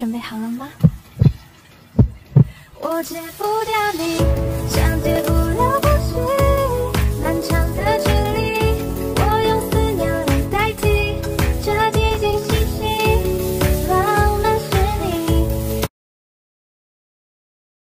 准备好了吗？我戒不掉你。